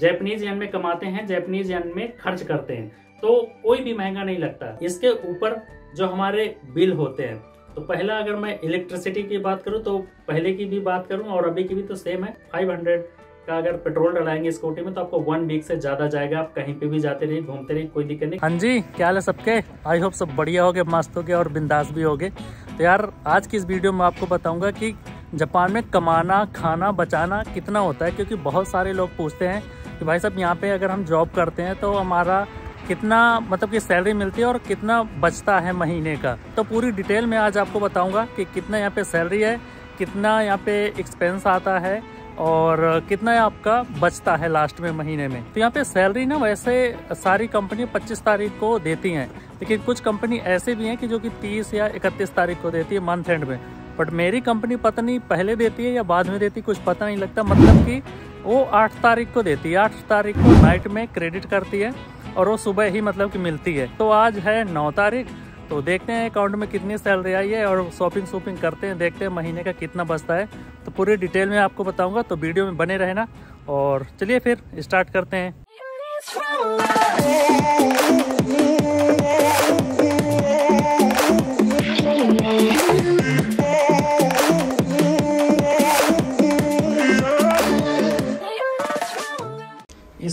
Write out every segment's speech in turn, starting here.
Japanese यन में कमाते हैं जैपनीज यन में खर्च करते हैं। तो कोई भी महँगा नहीं लगता। इसके ऊपर जो हमारे बिल होते हैं तो पहला अगर मैं इलेक्ट्रिसिटी की बात करूँ तो पहले की भी बात करूँ, और अभी की भी तो सेम है। 500 का अगर पेट्रोल डलाएँगे स्कूटी में तो आपको वन वीक से ज़्यादा जाएगा। आप कहीं पे भी जाते रहिए, घूमते रहिए, कोई दिक्कत नहीं। हाँ जी, क्या है सबके? आई होप सब बढ़िया हो गए मस्त हो गए और बिंदास भी हो गए तो यार, आज की इस वीडियो में आपको बताऊँगा कि जापान में कमाना, खाना, बचाना कितना होता है, क्योंकि बहुत सारे लोग पूछते हैं कि भाई साहब, यहाँ पे अगर हम जॉब करते हैं तो हमारा कितना मतलब कि सैलरी मिलती है और कितना बचता है महीने का। तो पूरी डिटेल में आज आपको बताऊँगा कि कितना यहाँ पे सैलरी है, कितना यहाँ पे एक्सपेंस आता है और कितना आपका बचता है लास्ट में, महीने में। तो यहाँ पे सैलरी ना वैसे सारी कंपनी 25 तारीख को देती हैं, लेकिन कुछ कंपनी ऐसे भी हैं कि जो कि 30 या 31 तारीख को देती है मंथ एंड में। बट मेरी कंपनी पता नहीं पहले देती है या बाद में देती कुछ पता नहीं लगता। मतलब कि वो आठ तारीख को देती है। आठ तारीख को नाइट में क्रेडिट करती है और वो सुबह ही मतलब कि मिलती है। तो आज है नौ तारीख तो देखते हैं अकाउंट में कितनी सैलरी आई है और शॉपिंग शॉपिंग करते हैं, देखते हैं महीने का कितना बचता है। तो पूरी डिटेल में आपको बताऊँगा तो वीडियो में बने रहना। और चलिए फिर स्टार्ट करते हैं।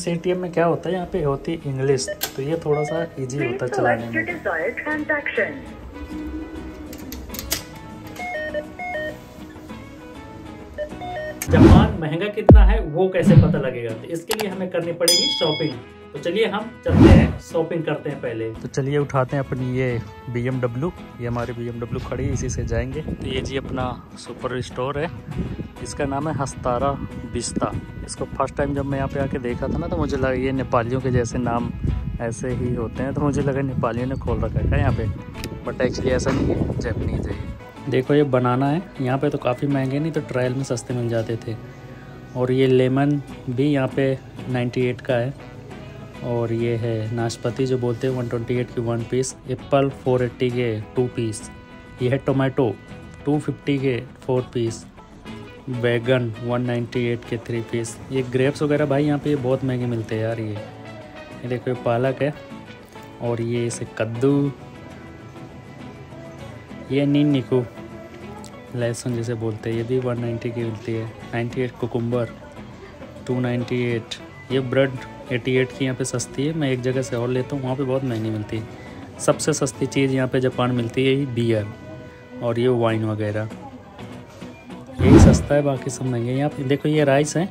इस एटीएम में क्या होता है? यहाँ पे होती है इंग्लिश तो ये थोड़ा सा इजी होता है चलाने में। जापान महँगा कितना है वो कैसे पता लगेगा? तो इसके लिए हमें करनी पड़ेगी शॉपिंग तो चलिए हम चलते हैं शॉपिंग करते हैं पहले। तो चलिए उठाते हैं अपनी ये बी ये हमारी बी खड़ी है इसी से जाएँगे। तो ये जी अपना सुपर स्टोर है। इसका नाम है हस्तारा बिस्ता। इसको फ़र्स्ट टाइम जब मैं यहाँ पे आके देखा था ना तो मुझे लगा ये नेपालियों के जैसे नाम ऐसे ही होते हैं। तो मुझे लगा नेपालियों ने खोल रखा है यहाँ पे? बट एक्चुअली ऐसा नहीं है जैपनीज है देखो ये बनाना है। यहाँ पे तो काफ़ी महँगे, नहीं तो ट्रायल में सस्ते मिल जाते थे। और ये लेमन भी यहाँ पे 98 का है। और ये है नाशपाती जो बोलते हैं 128 की वन पीस एप्पल 480 के टू पीस ये है टोमेटो 250 के फोर पीस बैगन 198 के थ्री पीस ये ग्रेप्स वगैरह भाई यहाँ पे ये बहुत महँगे मिलते हैं यार ये। ये देखो, ये पालक है और ये इसे कद्दू। ये नीन निकू, लहसुन जैसे बोलते हैं, ये भी 190 की मिलती है। 98 कुकुम्बर 298 ये ब्रेड 88 की यहाँ पे सस्ती है। मैं एक जगह से और लेता हूँ, वहाँ पे बहुत महँगी मिलती है। सबसे सस्ती चीज़ यहाँ पे जापान मिलती है ये बियर और ये वाइन वगैरह। यही है, बाकी सब महँगे यहाँ पे देखो ये राइस है,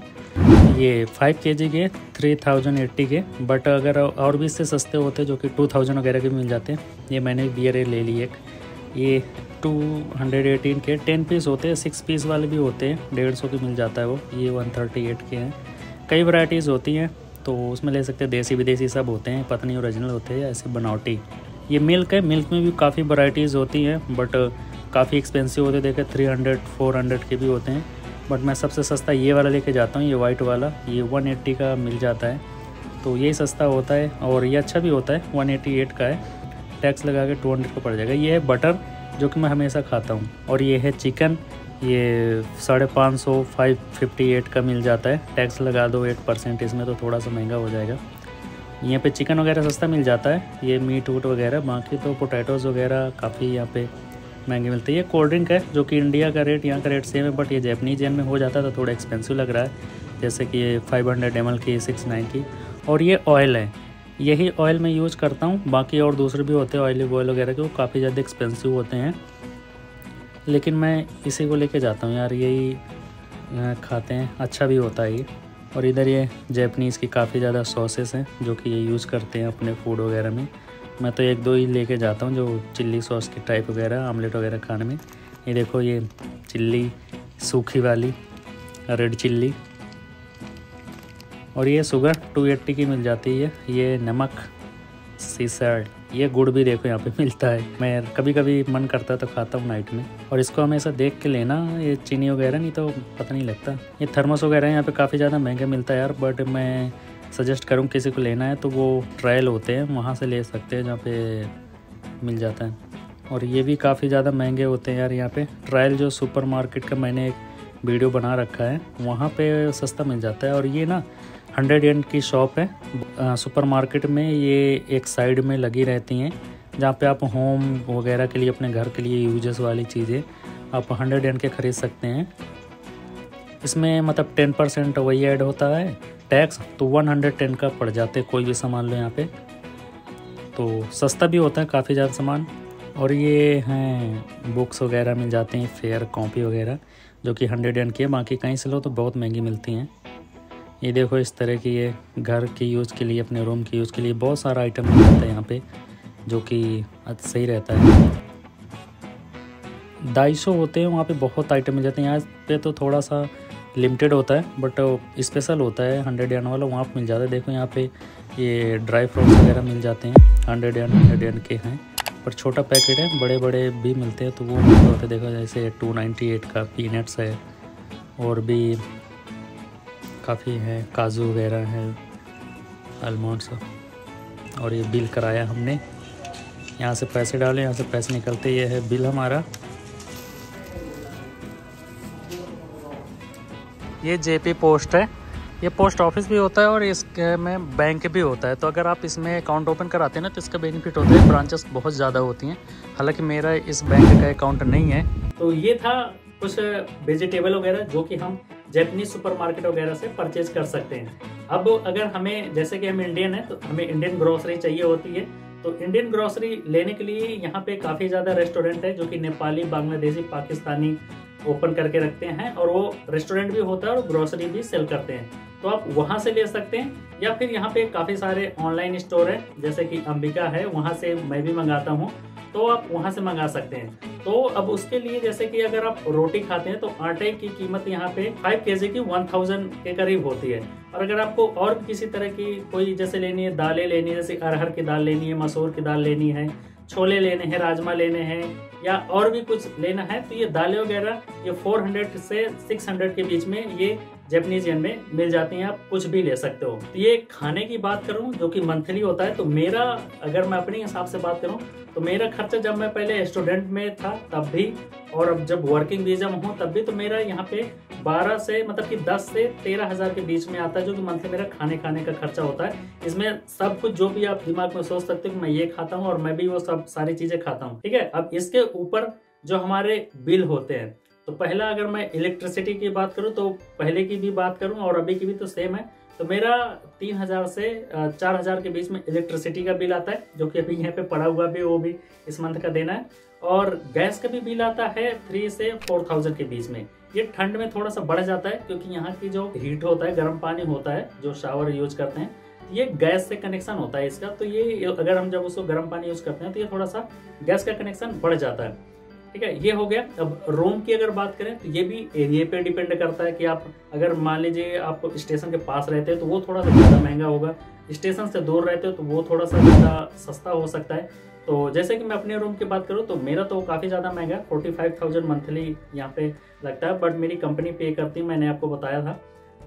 ये फाइव के जी के थ्री थाउज़ेंड एट्टी के। बट अगर और भी इससे सस्ते होते जो कि टू थाउज़ेंड वगैरह के मिल जाते हैं ये मैंने बियर ले ली एक। ये टू हंड्रेड एटीन के टेन पीस होते हैं सिक्स पीस वाले भी होते हैं, डेढ़ सौ के मिल जाता है वो। ये वन थर्टी एट के हैं। कई वैरायटीज़ होती हैं तो उसमें ले सकते हैं, देसी विदेशी सब होते हैं पता नहीं ओरिजिनल होते हैं, ऐसे बनावटी। ये मिल्क है मिल्क में भी काफ़ी वराइटीज़ होती हैं बट काफ़ी एक्सपेंसिव होते देखे थ्री हंड्रेड फोर हंड्रेड के भी होते हैं। बट मैं सबसे सस्ता ये वाला लेके जाता हूँ, ये वाइट वाला। ये वन एट्टी का मिल जाता है। तो ये सस्ता होता है और ये अच्छा भी होता है वन एट्टी एट का है। टैक्स लगा के टू हंड्रेड का पड़ जाएगा। ये है बटर जो कि मैं हमेशा खाता हूँ। और ये है चिकन ये साढ़े पाँच सौ फाइव फिफ्टी एट का मिल जाता है। टैक्स लगा दो एट परसेंट इसमें तो थोड़ा सा महँगा हो जाएगा। यहाँ पे चिकन वगैरह सस्ता मिल जाता है। ये मीट वूट वगैरह, बाकी तो पोटैटोज़ वगैरह काफ़ी यहाँ पे महँगे मिलते हैं। ये कोल्ड ड्रिंक है, जो कि इंडिया का रेट यहाँ का रेट सेम है बट ये जैपनीज एन में हो जाता है तो थोड़ा एक्सपेंसिव लग रहा है। जैसे कि ये फाइव हंड्रेड एम की सिक्स नाइन की और ये ऑयल है। यही ऑयल मैं यूज़ करता हूँ। बाकी और दूसरे भी होते हैं ऑयलिव ऑयल वगैरह के, वो काफ़ी ज़्यादा एक्सपेंसिव होते हैं। लेकिन मैं इसी को लेके जाता हूँ यार, यही खाते हैं। अच्छा भी होता है ये। और इधर ये जैपनीज़ की काफ़ी ज़्यादा सॉसेस हैं, जो कि ये यूज़ करते हैं अपने फ़ूड वगैरह में। मैं तो एक दो ही लेके जाता हूँ जो चिल्ली सॉस की टाइप वगैरह आमलेट वगैरह खाने में। ये देखो ये चिल्ली, सूखी वाली रेड चिल्ली। और ये शुगर टू एट्टी की मिल जाती है। ये नमक सीसर्ड ये गुड़ भी देखो यहाँ पे मिलता है। मैं कभी कभी मन करता है तो खाता हूँ नाइट में। और इसको हमेशा देख के लेना, ये चीनी वगैरह, नहीं तो पता नहीं लगता। ये थर्मस वगैरह यहाँ पे काफ़ी ज़्यादा महँगा मिलता है यार बट मैं सजेस्ट करूँ, किसी को लेना है तो वो ट्रायल होते हैं, वहाँ से ले सकते हैं, जहाँ पे मिल जाता है। और ये भी काफ़ी ज़्यादा महँगे होते हैं यार यहाँ पे। ट्रायल जो सुपर मार्केट का मैंने एक वीडियो बना रखा है, वहाँ पे सस्ता मिल जाता है। और ये ना हंड्रेड एंड की शॉप है। सुपर मार्केट में ये एक साइड में लगी रहती हैं, जहाँ पे आप होम वगैरह के लिए, अपने घर के लिए यूजस वाली चीज़ें आप हंड्रेड एंड के ख़रीद सकते हैं। इसमें मतलब टेन परसेंट वही ऐड होता है टैक्स तो वन हंड्रेड टेन का पड़ जाते कोई भी सामान लो यहाँ पे। तो सस्ता भी होता है, काफ़ी ज़्यादा सामान। और ये हैं बुक्स वगैरह मिल जाते हैं फेयर कॉपी वगैरह, जो कि हंड्रेड एंड की है। बाकी कहीं से लो तो बहुत महँगी मिलती हैं। ये देखो इस तरह की ये घर के यूज़ के लिए, अपने रूम के यूज़ के लिए बहुत सारा आइटम मिल जाता है यहाँ पे, जो कि सही रहता है। ढाई सौ होते हैं, वहाँ पे बहुत आइटम मिल जाते हैं। यहाँ पे तो थोड़ा सा लिमिटेड होता है बट स्पेशल होता है। हंड्रेड एन वाला वहाँ पर मिल जाता है। देखो यहाँ पे ये ड्राई फ्रूट्स वगैरह मिल जाते हैं। हंड्रेड एन हंड्रेड एन के हैं। पर छोटा पैकेट है बड़े बड़े भी मिलते हैं तो वो होते हैं। देखो जैसे टू नाइन्टी एट का पीनट्स है, और भी काफ़ी है। काजू वगैरह है आलमंड्स और ये बिल कराया हमने। यहाँ से पैसे डाले, यहाँ से पैसे निकलते। ये है बिल हमारा। ये जेपी पोस्ट है। ये पोस्ट ऑफ़िस भी होता है और इसके में बैंक भी होता है। तो अगर आप इसमें अकाउंट ओपन कराते हैं ना तो इसका बेनिफिट होता है, ब्रांचेस बहुत ज़्यादा होती हैं। हालाँकि मेरा इस बैंक का अकाउंट नहीं है। तो ये था कुछ वेजिटेबल वगैरह जो कि हम जैपनीज सुपरमार्केट वगैरह से परचेज कर सकते हैं। अब अगर हमें, जैसे कि हम इंडियन है तो हमें इंडियन ग्रोसरी चाहिए होती है। तो इंडियन ग्रोसरी लेने के लिए यहाँ पे काफ़ी ज़्यादा रेस्टोरेंट है, जो कि नेपाली, बांग्लादेशी, पाकिस्तानी ओपन करके रखते हैं और वो रेस्टोरेंट भी होता है और ग्रोसरी भी सेल करते हैं। तो आप वहाँ से ले सकते हैं या फिर यहाँ पे काफ़ी सारे ऑनलाइन स्टोर है, जैसे कि अंबिका है, वहाँ से मैं भी मंगाता हूँ तो आप वहाँ से मंगा सकते हैं। तो अब उसके लिए जैसे कि अगर आप रोटी खाते हैं तो आटे की कीमत यहाँ पे फाइव के की वन थाउज़ेंड के करीब होती है। और अगर आपको और किसी तरह की कोई जैसे लेनी है, दालें लेनी है, जैसे अरहर की दाल लेनी है, मसूर की दाल लेनी है, छोले लेने हैं, राजमा लेने हैं या और भी कुछ लेना है तो ये दालें वगैरह, ये 400 से 600 के बीच में ये जैपनीज येन में मिल जाती हैं, आप कुछ भी ले सकते हो। तो ये खाने की बात करूँ, जो कि मंथली होता है तो मेरा, अगर मैं अपने हिसाब से बात करूँ तो मेरा खर्चा जब मैं पहले स्टूडेंट में था, तब भी, और अब जब वर्किंग वीज़ा में हूँ, तब भी तो मेरा यहाँ पे 12 से मतलब कि 10 से तेरह हज़ार के बीच में आता है, जो कि मंथली मेरा खाने खाने का खर्चा होता है। इसमें सब कुछ जो भी आप दिमाग में सोच सकते हो मैं ये खाता हूँ और मैं भी वो सब सारी चीज़ें खाता हूँ, ठीक है? अब इसके ऊपर जो हमारे बिल होते हैं तो पहला अगर मैं इलेक्ट्रिसिटी की बात करूँ तो पहले की भी बात करूँ और अभी की भी तो सेम है। तो मेरा तीन हज़ार से चार हज़ार के बीच में इलेक्ट्रिसिटी का बिल आता है, जो कि अभी यहाँ पे पड़ा हुआ भी, वो भी इस मंथ का देना है। और गैस का भी बिल आता है थ्री से फोर थाउज़ेंड के बीच में। ये ठंड में थोड़ा सा बढ़ जाता है, क्योंकि यहाँ की जो हीट होता है, गर्म पानी होता है, जो शावर यूज़ करते हैं, ये गैस से कनेक्शन होता है इसका। तो ये, अगर हम जब उसको गर्म पानी यूज़ करते हैं तो ये थोड़ा सा गैस का कनेक्शन बढ़ जाता है। ठीक है, ये हो गया। अब रूम की अगर बात करें तो ये भी एरिया पे डिपेंड करता है कि आप अगर मान लीजिए आप स्टेशन के पास रहते हैं तो वो थोड़ा सा ज़्यादा महँगा होगा। स्टेशन से दूर रहते हो तो वो थोड़ा सा ज़्यादा सस्ता हो सकता है। तो जैसे कि मैं अपने रूम की बात करूँ तो मेरा तो काफ़ी ज़्यादा महँगा फोर्टी फाइव थाउज़ेंड मंथली यहाँ पे लगता है, बट मेरी कंपनी पे करती मैंने आपको बताया था।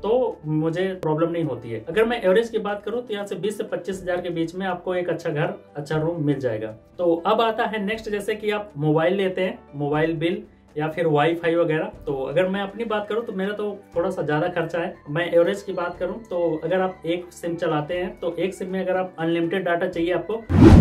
तो मुझे प्रॉब्लम नहीं होती है। अगर मैं एवरेज की बात करूँ तो यहाँ से 20 से पच्चीस हज़ार के बीच में आपको एक अच्छा घर अच्छा रूम मिल जाएगा। तो अब आता है नेक्स्ट जैसे कि आप मोबाइल लेते हैं मोबाइल बिल या फिर वाईफाई वगैरह। तो अगर मैं अपनी बात करूँ तो मेरा तो थोड़ा सा ज़्यादा खर्चा है। मैं एवरेज की बात करूँ तो अगर आप एक सिम चलाते हैं तो एक सिम में अगर आप अनलिमिटेड डाटा चाहिए आपको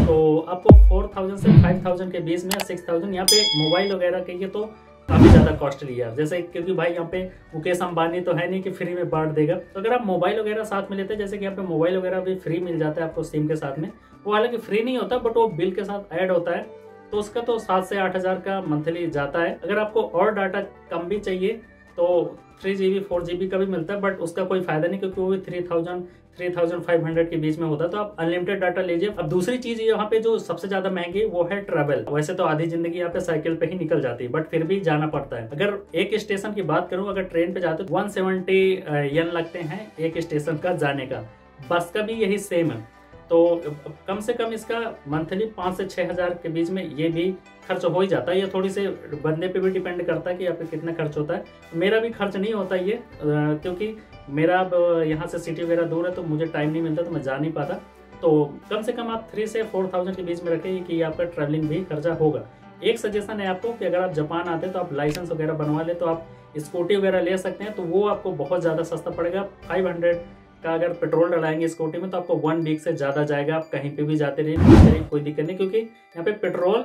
तो आपको फोर थाउज़ेंड से फाइव थाउज़ेंड के बीच में सिक्स थाउज़ेंड यहाँ पे मोबाइल वगैरह के लिए तो काफ़ी ज़्यादा कॉस्टली है। जैसे क्योंकि भाई यहाँ पे मुकेश अंबानी तो है नहीं कि फ्री में बांट देगा। तो अगर आप मोबाइल वगैरह साथ में लेते हैं, जैसे कि यहाँ पे मोबाइल वगैरह भी फ्री मिल जाता है आपको सिम के साथ में, वो हालाँकि फ्री नहीं होता बट वो बिल के साथ ऐड होता है। तो उसका तो सात से आठ हज़ार का मंथली जाता है। अगर आपको और डाटा कम भी चाहिए तो three G B four G B का भी मिलता है बट उसका कोई फ़ायदा नहीं, क्योंकि वो भी three thousand three thousand five hundred के बीच में होता तो आप अनलिमिटेड डाटा लीजिए। अब दूसरी चीज़ यहाँ पे जो सबसे ज़्यादा महँगी, वो है ट्रेवल वैसे तो आधी ज़िंदगी यहाँ पे साइकिल पे ही निकल जाती है बट फिर भी जाना पड़ता है। अगर एक स्टेशन की बात करूँ, अगर ट्रेन पे जाते वन सेवेंटी यन लगते हैं एक स्टेशन का जाने का। बस का भी यही सेम है। तो कम से कम इसका मंथली पाँच से छः हज़ार के बीच में ये भी खर्च हो ही जाता है। ये थोड़ी से बंदे पे भी डिपेंड करता है कि यहाँ पे कितना खर्च होता है। मेरा भी खर्च नहीं होता ये क्योंकि मेरा अब यहाँ से सिटी वगैरह दूर है तो मुझे टाइम नहीं मिलता तो मैं जा नहीं पाता। तो कम से कम आप थ्री से फोर थाउज़ेंड के बीच में रखें कि आपका ट्रैवलिंग भी खर्चा होगा। एक सजेशन है आपको कि अगर आप जापान आते हैं तो आप लाइसेंस वगैरह बनवा ले तो आप स्कूटी वगैरह ले सकते हैं तो वो आपको बहुत ज़्यादा सस्ता पड़ेगा। फाइव हंड्रेड का अगर पेट्रोल डलाएँगे स्कूटी में तो आपको वन वीक से ज़्यादा जाएगा। आप कहीं पे भी जाते रहिए कोई दिक्कत नहीं क्योंकि यहाँ पे पेट्रोल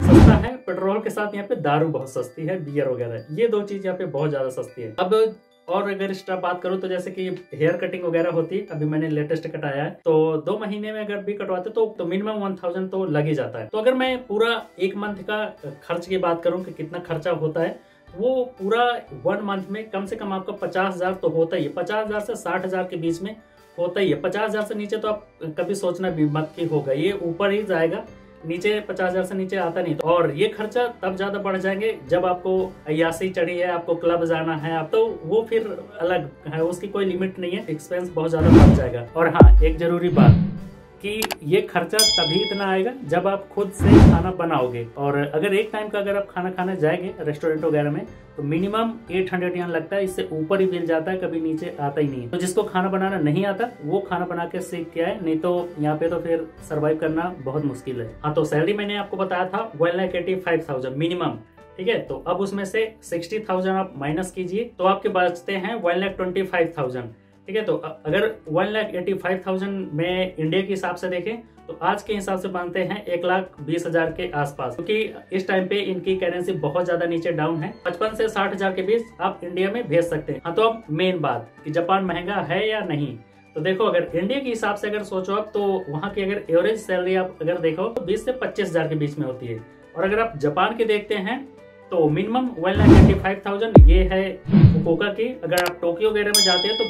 सस्ता है। पेट्रोल के साथ यहाँ पे दारू बहुत सस्ती है बियर वगैरह ये दो चीज़ यहाँ पे बहुत ज़्यादा सस्ती है। अब और अगर एक्स्ट्रा बात करूँ तो जैसे कि हेयर कटिंग वगैरह होती है अभी मैंने लेटेस्ट कटाया है तो दो महीने में अगर भी कटवाते तो, तो मिनिमम वन थाउज़ेंड तो लग ही जाता है। तो अगर मैं पूरा एक मंथ का खर्च की बात करूँ कि कितना खर्चा होता है वो पूरा वन मंथ में कम से कम आपका पचास हज़ार तो होता ही है। पचास हज़ार से साठ हज़ार के बीच में होता ही है। पचास हज़ार से नीचे तो आप कभी सोचना भी मत की होगा। ये ऊपर ही जाएगा, नीचे पचास हज़ार से नीचे आता नहीं। तो और ये खर्चा तब ज़्यादा बढ़ जाएँगे जब आपको अयासी चढ़ी है, आपको क्लब जाना है, आप तो वो फिर अलग है, उसकी कोई लिमिट नहीं है। एक्सपेंस बहुत ज़्यादा बढ़ जाएगा। और हाँ एक ज़रूरी बात कि ये खर्चा तभी इतना आएगा जब आप खुद से खाना बनाओगे। और अगर एक टाइम का अगर आप खाना खाने जाएँगे रेस्टोरेंट वगैरह में तो मिनिमम 800 हंड्रेड लगता है, इससे ऊपर ही बिल जाता है, कभी नीचे आता ही नहीं है। तो जिसको खाना बनाना नहीं आता, वो खाना बना के सीख के आए, नहीं तो यहाँ पे तो फिर सर्वाइव करना बहुत मुश्किल है। हाँ तो सैलरी मैंने आपको बताया था one lakh eighty five thousand minimum ठीक है? तो अब उसमें से सिक्सटी थाउज़ेंड आप माइनस कीजिए तो आपके बचते हैं one lakh twenty five thousand ठीक है तो अगर one lakh eighty five thousand में इंडिया के हिसाब से देखें तो आज के हिसाब से मानते हैं एक लाख बीस हज़ार के आसपास। क्योंकि इस टाइम पे इनकी करेंसी बहुत ज़्यादा नीचे डाउन है। पचपन से साठ हज़ार के बीच आप इंडिया में भेज सकते हैं। हाँ तो अब मेन बात कि जापान महँगा है या नहीं? तो देखो, अगर इंडिया के हिसाब से अगर सोचो आप तो वहाँ की अगर एवरेज सैलरी आप अगर देखो तो बीस से पच्चीस हज़ार के बीच में होती है। और अगर आप जापान की देखते हैं तो minimum one lakh eighty five thousand ये है फुकोका की। अगर आप टोक्यो वगैरह में जाते हैं तो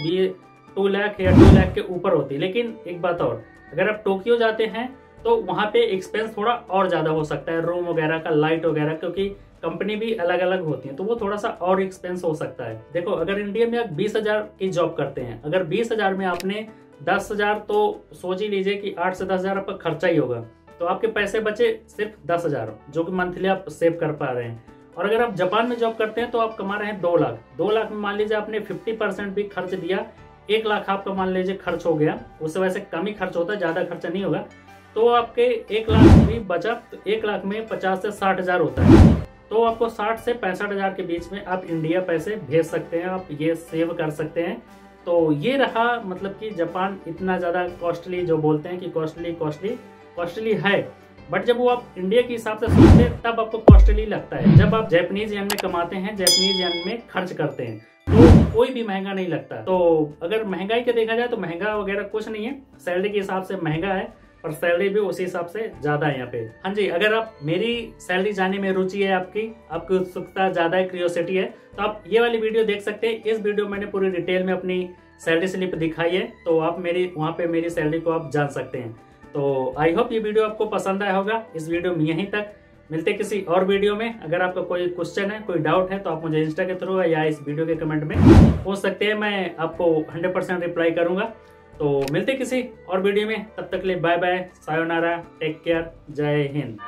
टू लाख या टू लाख के ऊपर होती है। लेकिन एक बात और, अगर आप टोक्यो जाते हैं तो वहाँ पे एक्सपेंस थोड़ा और ज़्यादा हो सकता है रूम वगैरह का लाइट वगैरह, क्योंकि कंपनी भी अलग अलग होती है तो वो थोड़ा सा और एक्सपेंस हो सकता है। देखो, अगर इंडिया में आप बीस हज़ार की जॉब करते हैं, अगर बीस हज़ार में आपने दस हज़ार तो सोच ही लीजिए कि आठ से दस हज़ार आपका खर्चा ही होगा। तो आपके पैसे बचे सिर्फ़ दस हज़ार, जो कि मंथली आप सेव कर पा रहे हैं। और अगर आप जापान में जॉब करते हैं तो आप कमा रहे हैं दो लाख। दो लाख में मान लीजिए आपने फिफ्टी भी खर्च दिया एक लाख आपका मान लीजिए खर्च हो गया उससे वैसे कम ही खर्च होता है ज़्यादा खर्चा नहीं होगा। तो आपके एक लाख भी बचा तो एक लाख में पचास से साठ हज़ार होता है। तो आपको साठ से पैंसठ हज़ार के बीच में आप इंडिया पैसे भेज सकते हैं, आप ये सेव कर सकते हैं। तो ये रहा मतलब कि जापान इतना ज़्यादा कॉस्टली जो बोलते हैं कि कॉस्टली कॉस्टली कॉस्टली है। बट जब वो आप इंडिया के हिसाब से सोचते हैं, तब आपको कॉस्टली लगता है। जब आप जैपनीज यन में कमाते हैं जैपनीज यन में खर्च करते हैं तो कोई भी महँगा नहीं लगता। तो अगर महँगाई का देखा जाए तो महँगा वगैरह कुछ नहीं है। सैलरी के हिसाब से महँगा है पर सैलरी भी उसी हिसाब से ज़्यादा है यहाँ पे। हाँ जी, अगर आप, मेरी सैलरी जाने में रुचि है आपकी आपकी उत्सुकता ज़्यादा है क्रियोसिटी है तो आप ये वाली वीडियो देख सकते हैं। इस वीडियो मैंने पूरी डिटेल में अपनी सैलरी स्लिप दिखाई है तो आप मेरी, वहाँ पे मेरी सैलरी को आप जान सकते हैं। तो आई होप ये वीडियो आपको पसंद आया होगा। इस वीडियो में यहीं तक। मिलते किसी और वीडियो में। अगर आपका कोई क्वेश्चन है, कोई डाउट है तो आप मुझे इंस्टा के थ्रू या इस वीडियो के कमेंट में पूछ सकते हैं। मैं आपको 100 परसेंट रिप्लाई करूँगा। तो मिलते किसी और वीडियो में। तब तक लिए bye bye sayonara take care जय हिंद